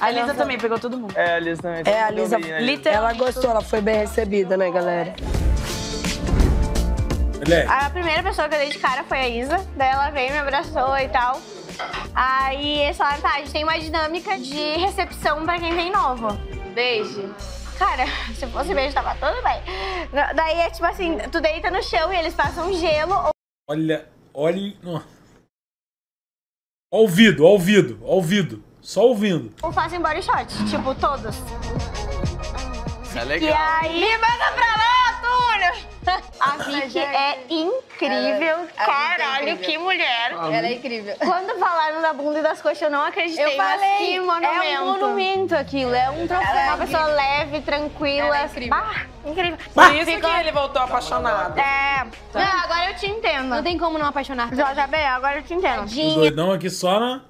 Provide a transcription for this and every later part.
A Lisa também pegou todo mundo. É, a Lisa também. É, a Lisa, bem, né, ela gostou, ela foi bem recebida, né, galera? A primeira pessoa que eu dei de cara foi a Isa. Daí ela veio, me abraçou e tal. Aí eles falaram, tá, a gente tem uma dinâmica de recepção pra quem vem novo. Beijo. Cara, se fosse beijo, tava tudo bem. Daí é tipo assim, tu deita no chão e eles passam gelo ou Olha, olha. ó. O ouvido, ó o ouvido, ó o ouvido. Só ouvindo. ou fazem body shot. Tipo, todos. Isso é E legal. aí... Me manda pra lá, Túlio! A Vicky é incrível. Caralho, que mulher. Ela é incrível. Quando falaram da bunda e das coxas, eu não acreditei. Eu mas falei, que monumento. é um monumento aquilo, é um troféu. Ela é uma pessoa leve, tranquila. Ela é incrível. Bah, incrível. Por isso que ele voltou apaixonado. É. Não, agora eu te entendo. Não tem como não apaixonar. Jorge B, agora eu te entendo. Os doidão aqui só na.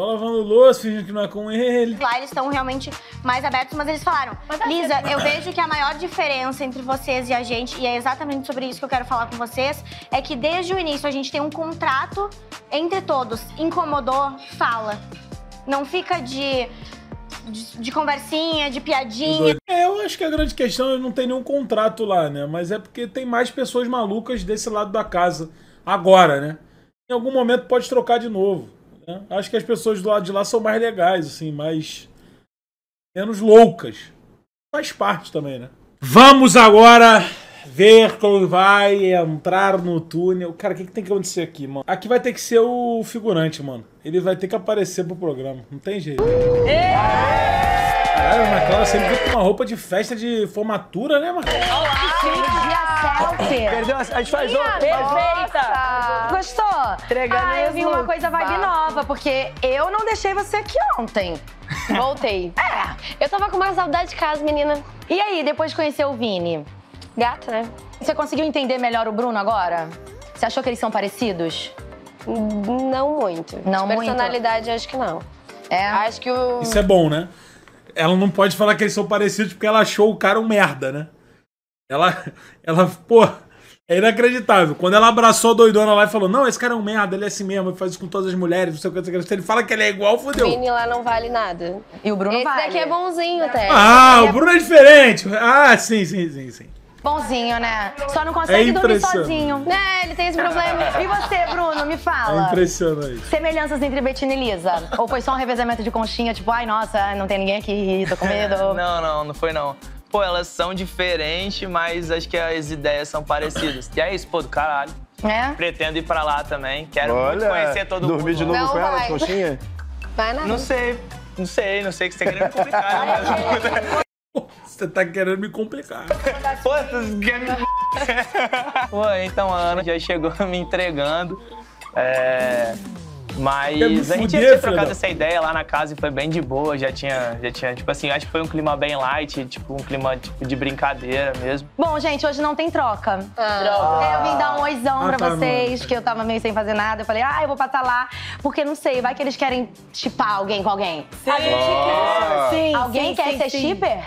Só lavando louça, fingindo que não é com ele. Lá eles estão realmente mais abertos, mas eles falaram: Lisa, eu vejo que a maior diferença entre vocês e a gente, e é exatamente sobre isso que eu quero falar com vocês, é que desde o início a gente tem um contrato entre todos. Incomodou, fala. Não fica de, de, de conversinha, de piadinha. É, eu acho que a grande questão é não tem nenhum contrato lá, né? Mas é porque tem mais pessoas malucas desse lado da casa. Agora, né? Em algum momento pode trocar de novo. Né? Acho que as pessoas do lado de lá são mais legais, assim, mais. menos loucas. Faz parte também, né? Vamos agora ver como vai entrar no túnel. Cara, o que, que tem que acontecer aqui, mano? Aqui vai ter que ser o figurante, mano. Ele vai ter que aparecer pro programa. Não tem jeito. Caralho, a Clara sempre veio com uma roupa de festa de formatura, né, mano? Perdeu, a gente faz outro. Perfeita! Gostou? Entregando ah, eu vi uma coisa vibe nova, porque eu não deixei você aqui ontem. Voltei. É. Eu tava com uma saudade de casa, menina. E aí, depois de conhecer o Vini, Gata, né? você conseguiu entender melhor o Bruno agora? Você achou que eles são parecidos? Não muito. Não De muito? Personalidade, acho que não. É. Acho que o. Isso é bom, né? Ela não pode falar que eles são parecidos porque ela achou o cara um merda, né? Ela, ela, pô, é inacreditável. Quando ela abraçou a doidona lá e falou: Não, esse cara é um merda, ele é assim mesmo, ele faz isso com todas as mulheres, não sei o que, não sei o que. Se ele fala que ele é igual, O fodeu. Vini lá não vale nada. E o Bruno Esse vale. daqui é bonzinho até. Ah, Esse o daqui Bruno é diferente. Ah, sim, sim, sim, sim. Bonzinho, né? Só não consegue É dormir sozinho. É, ele tem esse problema. E você, Bruno, me É fala. impressionante. Semelhanças entre Betina e Lisa? Ou foi só um revezamento de conchinha, tipo, ai, nossa, não tem ninguém aqui, tô com medo? Não, não, não foi não. Pô, elas são diferentes, mas acho que as ideias são parecidas. E é isso, pô, do caralho. É? Pretendo ir pra lá também. Quero muito Olha, conhecer todo mundo. dormir de novo Não com ela, vai. de conchinha? Vai nada. Não sei, não sei, não sei o que você tá querendo me complicar, né? Você tá querendo me complicar. Pô. Pô, então a Ana já chegou me entregando. É... Mas Quer a gente tinha trocado essa ideia lá na casa e foi bem de boa. Já tinha, já tinha, tipo assim, acho que foi um clima bem light, tipo, um clima tipo, de brincadeira mesmo. Bom, gente, hoje não tem troca. Ah. Eu vim dar um oizão Ah, pra tá, vocês, mano. que eu tava meio sem fazer nada. Eu falei, ah, eu vou passar lá, porque não sei, vai que eles querem chipar alguém com alguém. Sim, alguém sim, quer sim, ser sim. shipper?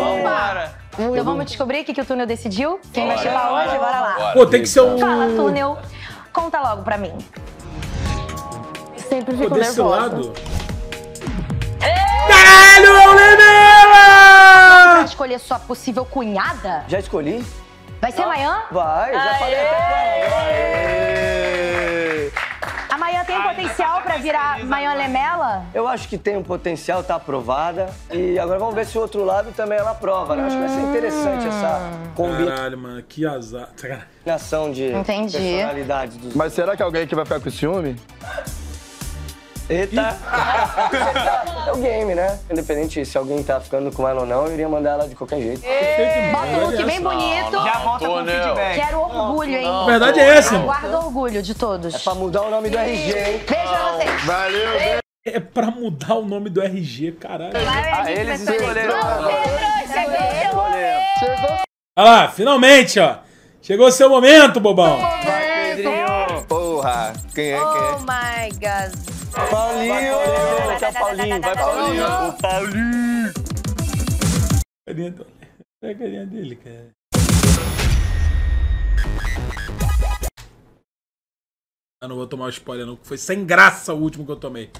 Vambora! Então vamos descobrir o que, que o túnel decidiu? Quem vai chipar hoje? Bora lá. Pô, tem que ser um. Fala, túnel. Conta logo pra mim. Sempre Pô, fico desse nervosa. lado. Caralho, é o Lemela! Pra escolher sua possível cunhada? Já escolhi? Vai ser Mayan? Vai, já falei até com ela. Aê! A Mayan tem potencial pra virar Mayan Lemela? Eu acho que tem um potencial, tá aprovada. E agora vamos ver se o outro lado também ela aprova, né? Acho que vai ser interessante essa Caralho, mano, que azar. Combinação de Entendi. personalidades dos. Mas será que alguém aqui vai ficar com ciúme? Eita! é o game, né? Independente se alguém tá ficando com ela ou não, eu iria mandar ela de qualquer jeito. Bota um look bem bonito. Já volta com feedback. Quero orgulho, hein? A verdade é essa, mano. Guarda orgulho de todos. É pra mudar o nome do RG, hein? Beijo pra vocês. Valeu, beijo. É pra mudar o nome do RG, caralho. Ah, eles escolheram. Olha lá, finalmente, ó. Chegou o seu momento, bobão. Pedrinho! Porra, quem é, quem Oh é? my God. Paulinho! Tchau, Paulinho! Vai, Paulinho! O Paulinho! Carinha do- Olha a carinha dele, cara. Eu não vou tomar o spoiler, não, que foi sem graça o último que eu tomei.